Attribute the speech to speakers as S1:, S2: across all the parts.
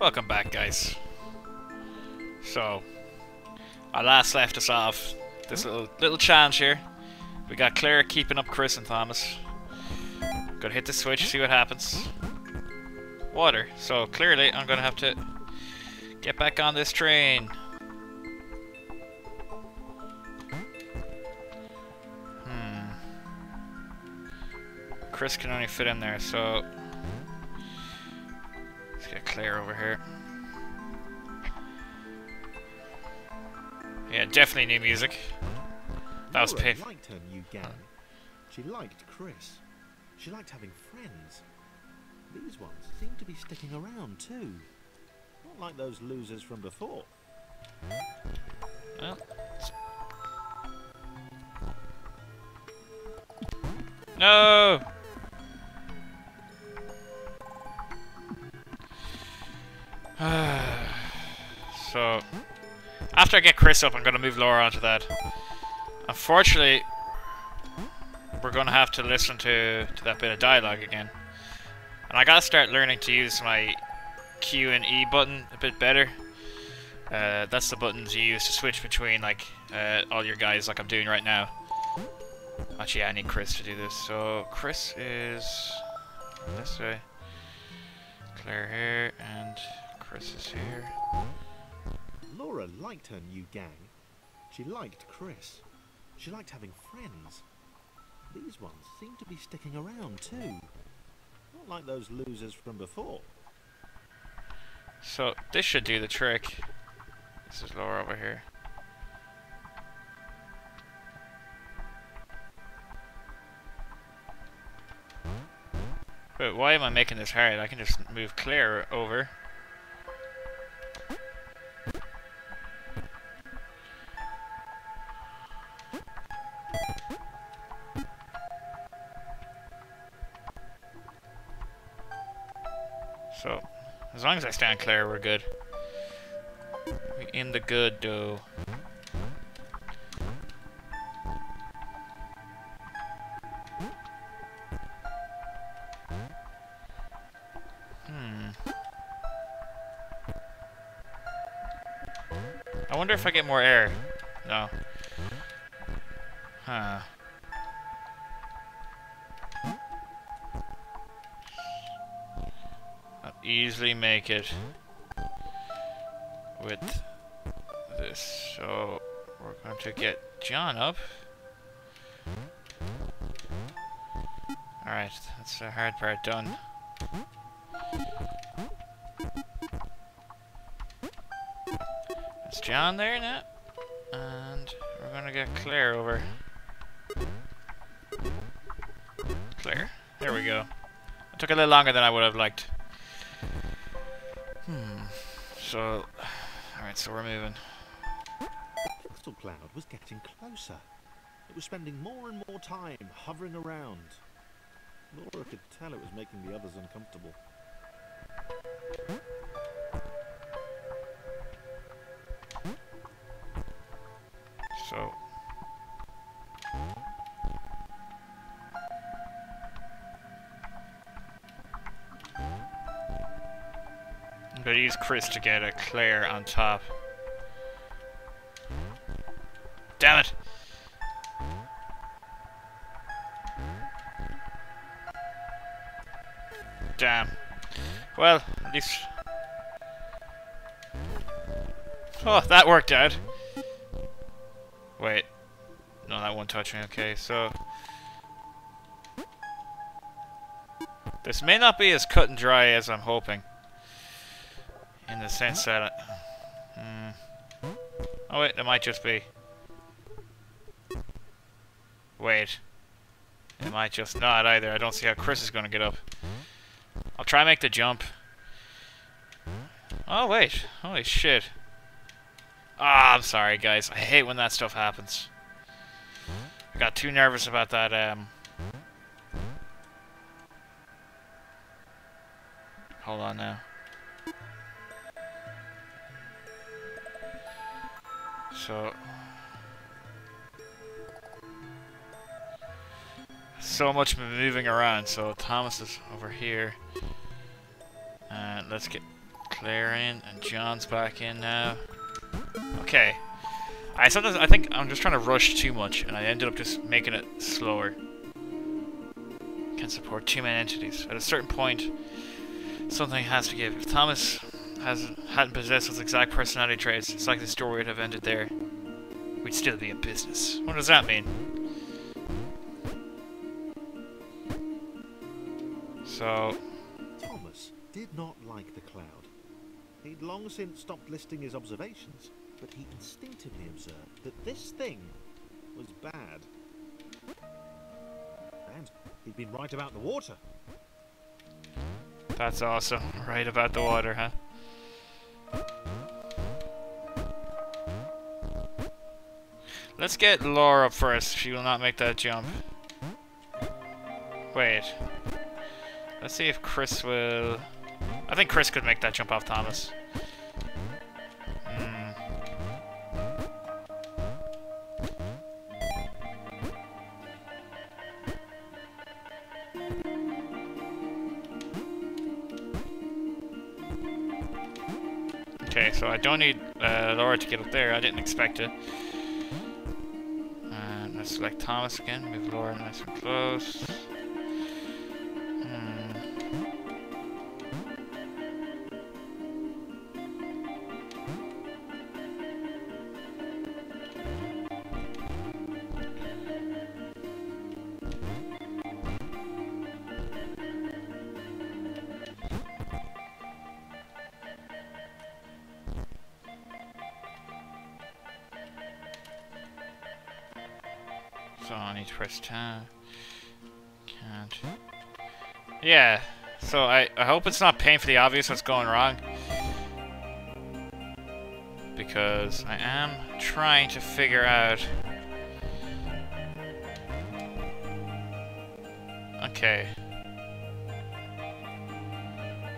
S1: Welcome back, guys. So, our last left us off. This little little challenge here. We got Claire keeping up Chris and Thomas. Gonna hit the switch, see what happens. Water. So clearly, I'm gonna have to get back on this train. Hmm. Chris can only fit in there, so Claire over here. Yeah, definitely new music. That was painful.
S2: liked her new gang. She liked Chris. She liked having friends. These ones seem to be sticking around too. Not like those losers from before.
S1: Well, No! so, after I get Chris up, I'm going to move Laura onto that. Unfortunately, we're going to have to listen to, to that bit of dialogue again. And I got to start learning to use my Q and E button a bit better. Uh, that's the buttons you use to switch between like uh, all your guys like I'm doing right now. Actually, I need Chris to do this. So Chris is this way, Claire here, and Chris is here.
S2: Laura liked her new gang. She liked Chris. She liked having friends. These ones seem to be sticking around too. Not like those losers from before.
S1: So this should do the trick. This is Laura over here. But why am I making this hard? I can just move Claire over. So, as long as I stand clear, we're good. We in the good, though. Hmm. I wonder if I get more air. No. Huh. Easily make it with this. So we're going to get John up. Alright, that's the hard part done. That's John there now. And we're gonna get Claire over. Claire. There we go. It took a little longer than I would have liked. So, alright, so we're moving.
S2: The pixel cloud was getting closer. It was spending more and more time hovering around. Laura could tell it was making the others uncomfortable.
S1: Gonna use Chris to get a Claire on top. Damn it! Damn. Well, at least... Oh, that worked out. Wait. No, that won't touch me. Okay, so... This may not be as cut and dry as I'm hoping. In the sense that... I, hmm. Oh wait, it might just be... Wait. It might just not either. I don't see how Chris is going to get up. I'll try and make the jump. Oh wait. Holy shit. Ah, I'm sorry, guys. I hate when that stuff happens. I got too nervous about that, um... Hold on now. So... So much moving around, so Thomas is over here. And let's get Claire in, and John's back in now. Okay. I sometimes I think I'm just trying to rush too much, and I ended up just making it slower. Can support two main entities. At a certain point, something has to give. If Thomas has hadn't possessed those exact personality traits, it's like the story would have ended there. We'd still be in business. What does that mean? So,
S2: Thomas did not like the cloud. He'd long since stopped listing his observations, but he instinctively observed that this thing was bad. And he'd been right about the water.
S1: that's awesome. Right about the water, huh? Let's get Laura up first. She will not make that jump. Wait. Let's see if Chris will... I think Chris could make that jump off Thomas. Okay, so I don't need uh, Laura to get up there. I didn't expect it. And let's select Thomas again. Move Laura nice and close. Tab. Can't. Yeah. So I, I hope it's not painfully obvious what's going wrong. Because I am trying to figure out... Okay.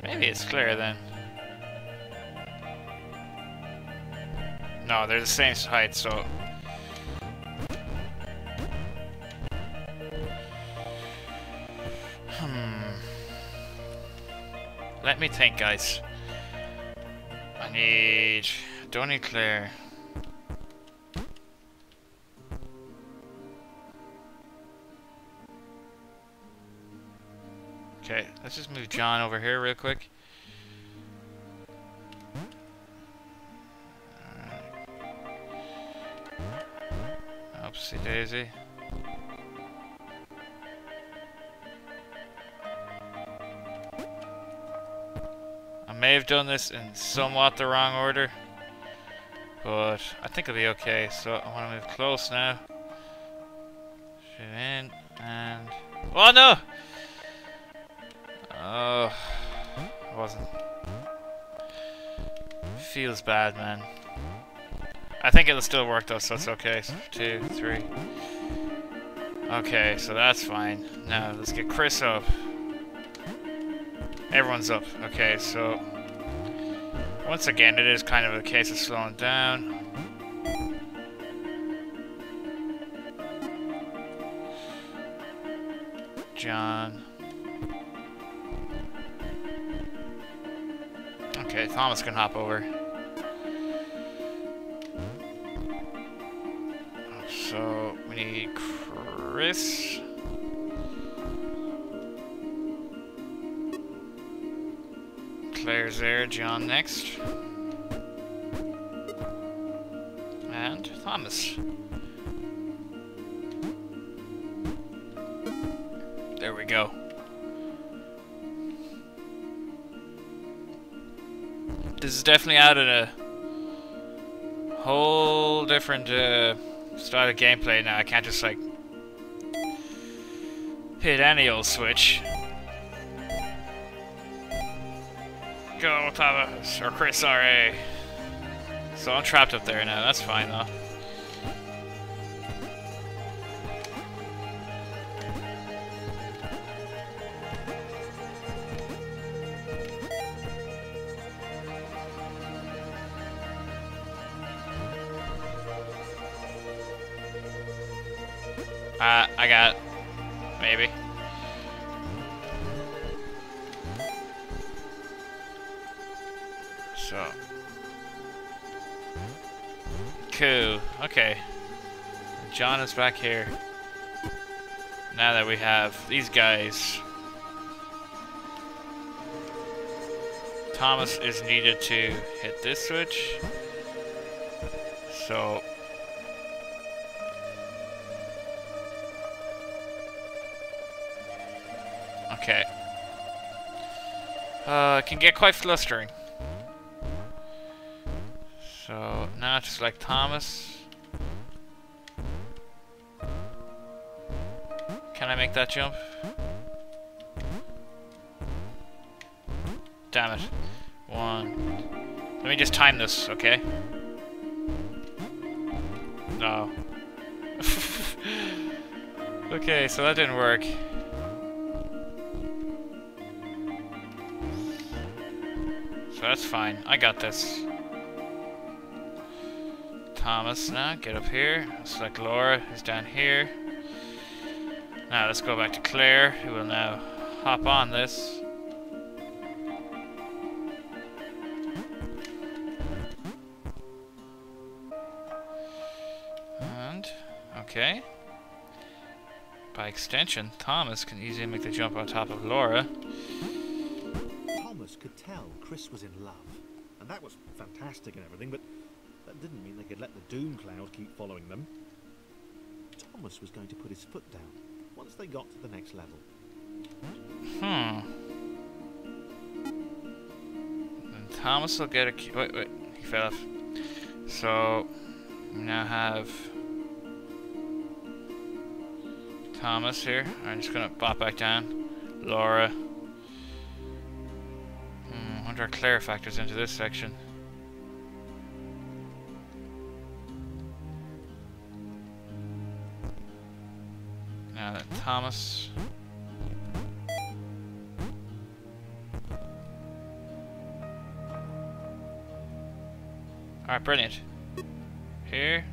S1: Maybe it's clear then. No, they're the same height, so... Let me think, guys. I need... Don't need Claire. Okay, let's just move John over here real quick. Oopsie daisy. May have done this in somewhat the wrong order, but I think it'll be okay. So I want to move close now. Shoot in and oh no! Oh, it wasn't. Feels bad, man. I think it'll still work though, so it's okay. So two, three. Okay, so that's fine. Now let's get Chris up. Everyone's up. Okay, so once again, it is kind of a case of slowing down. John. Okay, Thomas can hop over. So we need Chris. Claire's there, John next. And Thomas. There we go. This is definitely added a whole different uh, style of gameplay now. I can't just like hit any old switch. Go, Thomas, or Chris R.A. So I'm trapped up there now, that's fine though. Uh, I got. Maybe. Okay. John is back here. Now that we have these guys. Thomas is needed to hit this switch. So Okay. Uh, can get quite flustering. So, now just like Thomas. Can I make that jump? Damn it. One. Let me just time this, okay? No. okay, so that didn't work. So that's fine. I got this. Thomas now, get up here. Select Laura, who's down here. Now let's go back to Claire, who will now hop on this. And, okay. By extension, Thomas can easily make the jump on top of Laura.
S2: Thomas could tell Chris was in love, and that was fantastic and everything, but that didn't mean they could let the doom cloud keep following them. Thomas was going to put his foot down once they got to the next level.
S1: Hmm. Thomas will get a. Wait, wait. He fell off. So, we now have Thomas here. I'm just gonna pop back down. Laura. Hmm, wonder Claire factors into this section. Thomas. Alright, brilliant. Here.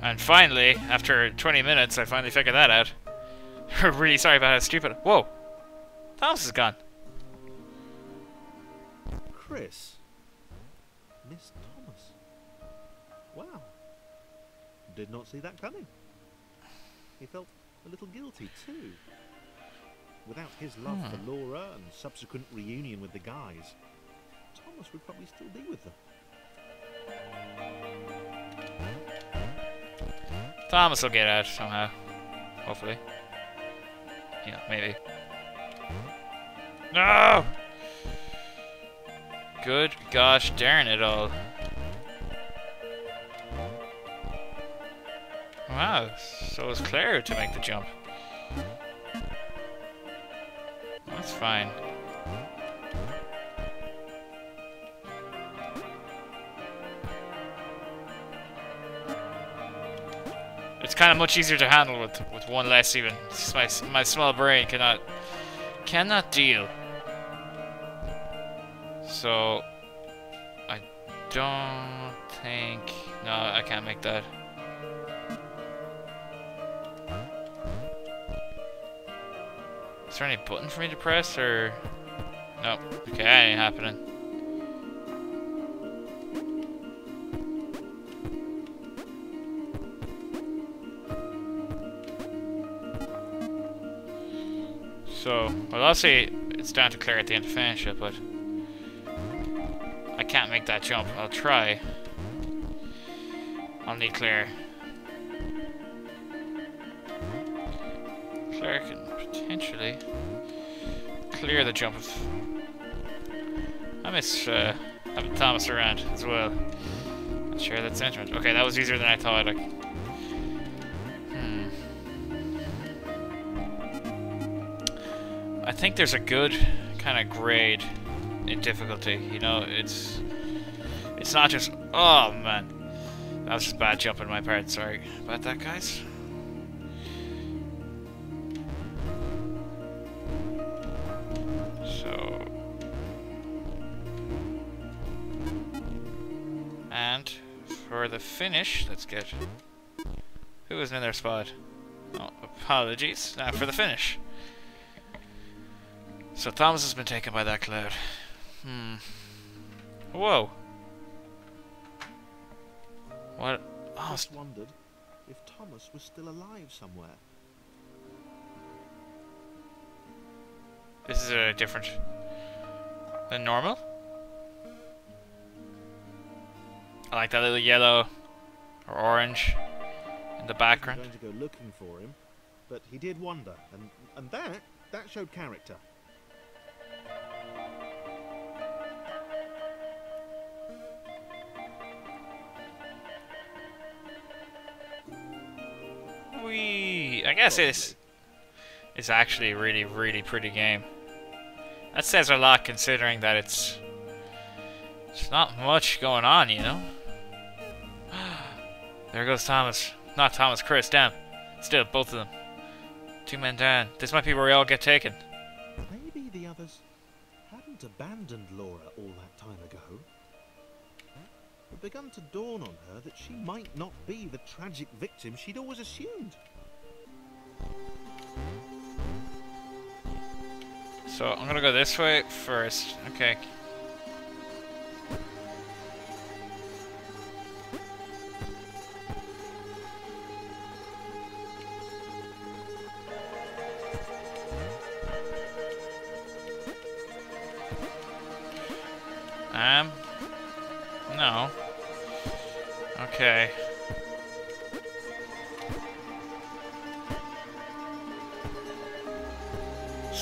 S1: And finally, after 20 minutes, I finally figured that out. really sorry about how stupid. Whoa! Thomas is gone.
S2: Chris? Did not see that coming. He felt a little guilty too. Without his love
S1: Hmm.
S2: for Laura and subsequent reunion with the guys, Thomas would probably still be with them.
S1: Thomas will get out somehow. Hopefully. Yeah, maybe. No! Good gosh darn it all. Wow, so it's Claire to make the jump. That's fine. It's kind of much easier to handle with with one less even. My my small brain cannot cannot deal. So I don't think no, I can't make that. There any button for me to press or Nope. Okay, that ain't happening. So, well, I'll say it's down to Claire at the end to finish it, but I can't make that jump. I'll try. I'll need. Claire potentially clear the jump if I miss uh, having Thomas around as well. Not share that sentiment. Okay, that was easier than I thought. Like, hmm. I think there's a good kind of grade in difficulty. You know, it's it's not just oh man, that was just bad jump on my part. Sorry about that, guys. The finish, let's get who was in their spot. Oh, apologies. Now for the finish. So Thomas has been taken by that cloud. Hmm. Whoa. What? Oh,
S2: I just wondered if Thomas was still alive somewhere.
S1: this is a different than normal. I like that little yellow or orange in the
S2: I'm
S1: background.
S2: going to go looking for him, but he did wonder, and and that that showed character.
S1: Wee. I guess it's it's actually a really really pretty game. That says a lot considering that it's it's not much going on, you know. There goes Thomas. Not Thomas, Chris. Damn. Still, both of them. Two men down. This might be where we all get taken.
S2: Maybe the others hadn't abandoned Laura all that time ago. It begun to dawn on her that she might not be the tragic victim she'd always assumed.
S1: So I'm gonna go this way first. Okay.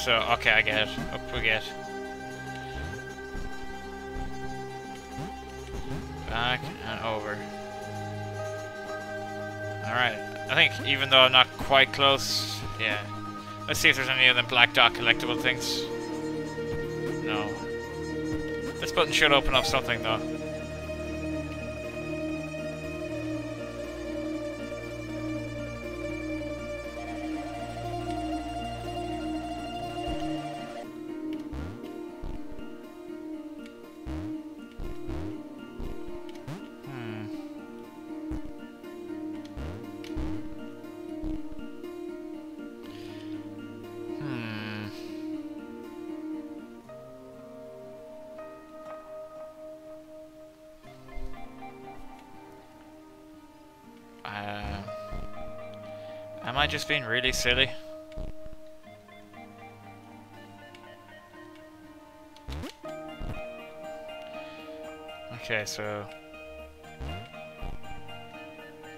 S1: So, okay, I get it. Up we get. Back and over. Alright. I think even though I'm not quite close, yeah. Let's see if there's any of them black dot collectible things. No. This button should open up something though. Just being really silly? Okay, so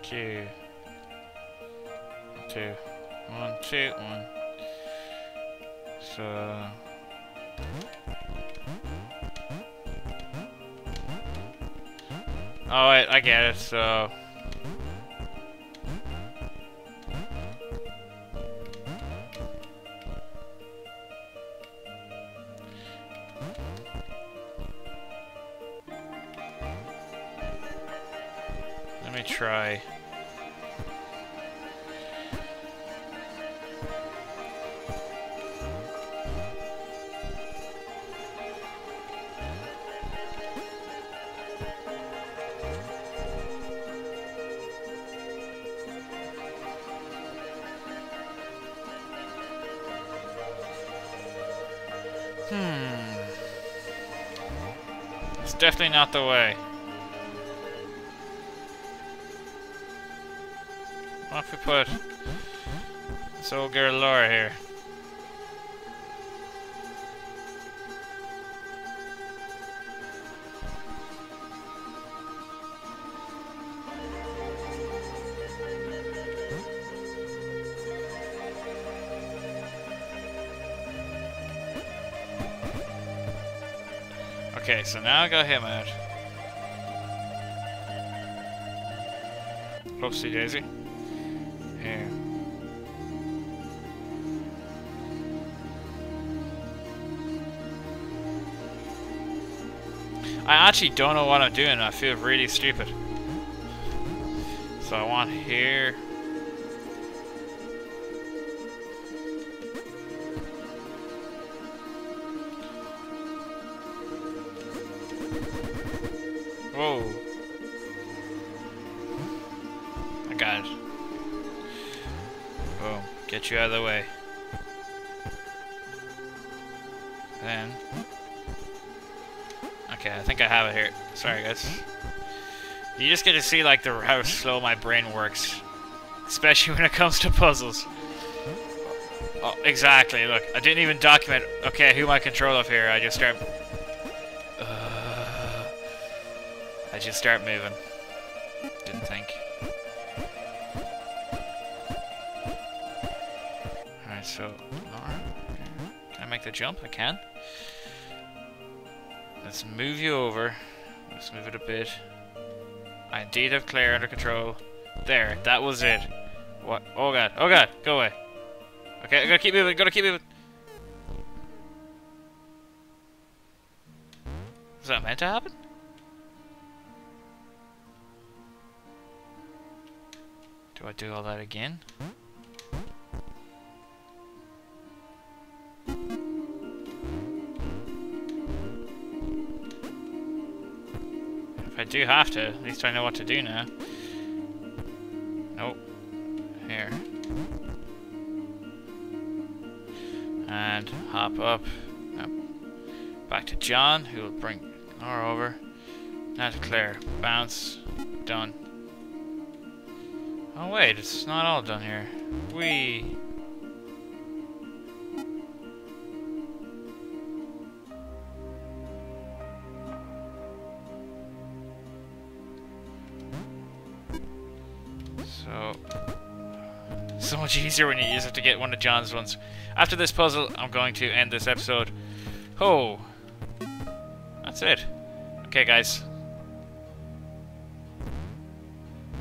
S1: Q two one two one. So Oh wait, I get it, so Hmm. It's definitely not the way. What if we put this old girl Laura here? Okay, so now I got him out. Oopsie daisy. Here. I actually don't know what I'm doing. I feel really stupid. So I want here. You out of the way. Then... Okay, I think I have it here. Sorry, guys. You just get to see, like, the how slow my brain works. Especially when it comes to puzzles. Oh, exactly, look. I didn't even document, okay, who am I control of here? I just start... Uh, I just start moving. Alright, so... Laura, can I make the jump? I can. Let's move you over. Let's move it a bit. I indeed have Claire under control. There, that was it. What? Oh god, oh god, go away. Okay, I gotta keep moving, gotta keep moving. Was that meant to happen? Do I do all that again? Do have to, at least I know what to do now. Nope. Here. And hop up. Back to John, who will bring Laura over. Now to Claire. Bounce. Done. Oh wait, it's not all done here. We. So, so much easier when you just have to get one of John's ones. After this puzzle, I'm going to end this episode. Oh, that's it. Okay, guys.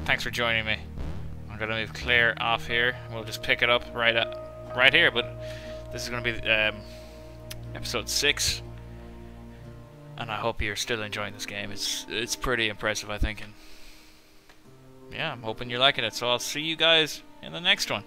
S1: Thanks for joining me. I'm gonna move Claire off here. We'll just pick it up right up, right here. But this is gonna be um, episode six, and I hope you're still enjoying this game. It's it's pretty impressive, I think. And yeah, I'm hoping you're liking it. So I'll see you guys in the next one.